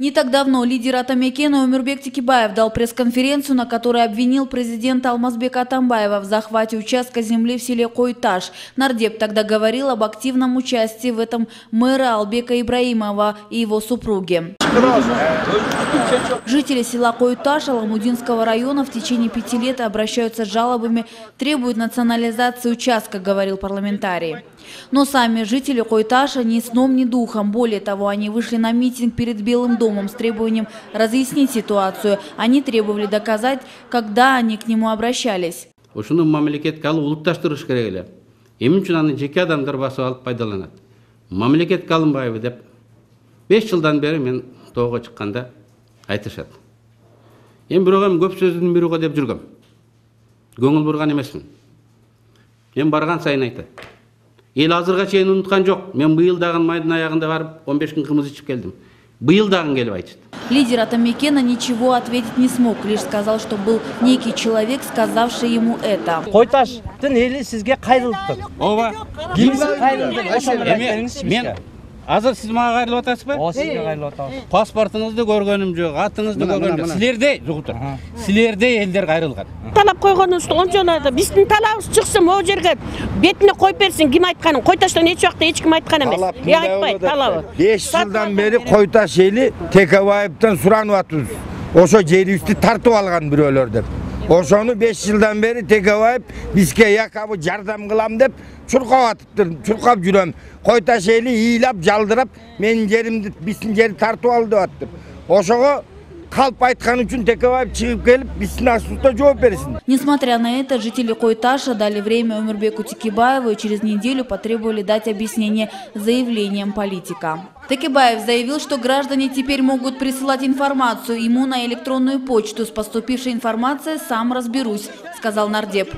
Не так давно лидер Атамекена Умирбек Текибаев дал пресс-конференцию, на которой обвинил президента Алмазбека Атамбаева в захвате участка земли в селе Койташ. Нардеп тогда говорил об активном участии в этом мэра Албека Ибраимова и его супруги. Жители села Койташ Аламудинского района в течение пяти лет обращаются с жалобами, требуют национализации участка, говорил парламентарий. Но сами жители Койташа ни сном, ни духом. Более того, они вышли на митинг перед Белым домом с требованием разъяснить ситуацию. Они требовали доказать, когда они к нему обращались. ушуну мамлекетке алып улутташтырыш керек эле эмне үчүн аны жеке адамдар басып алып пайдаланат мамлекетке алынбайбы деп беш жылдан бери мен тоого чыкканда айтышат эми бирок эми көп сөздүн бири го деп жүргөм көңүл бурган эмесмин мен барган сайын айтат эл азырга чейин унуткан жок мен быйыл дагы майдын аягында барып он беш күн кымыз ичип келдим быйыл дагы келип айтышат Лидер Атамекена ничего ответить не смог, лишь сказал, что был некий человек, сказавший ему это. Койташтын эли сизге кайрылыптыр. ооба кайрылды? Мен азыр сіз маған қайырлы жатасыз ба о сізге қайырлы жатамыз паспортыңызды көргенім жоқ атыңызды көргенім жоқ. Сілердей ұғып тұр сілердей елдер қайырылған. Талап қойғаныңызды онжонады біздің талабымыз шықсын ол жерге бетіне қойып берсін кім айтқанын. Қойташтан еш уақытта ешкім айтқан емес. Талап айтпай талабы беш жылдан бері қойташ елі текебаевтан сұранып жатырмыз ошо жерибизди тартып алған бирөөлөр деп ошону беш жылдан бери текебаев бизге якобы жардам кылам деп чуркап атыптыр чуркап жүрөм. Койташ эли ыйлап жалдырап менин жеримди биздин жерди тартып ал деп атыптыр ошого Несмотря на это, жители Койташа дали время Умирбеку Текибаеву и через неделю потребовали дать объяснение заявлением политика. Текибаев заявил, что граждане теперь могут присылать информацию ему на электронную почту. С поступившей информацией сам разберусь, сказал нардеп.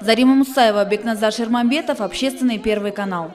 Зарима Мусаева, Бекназар Шермамбетов, Общественный первый канал.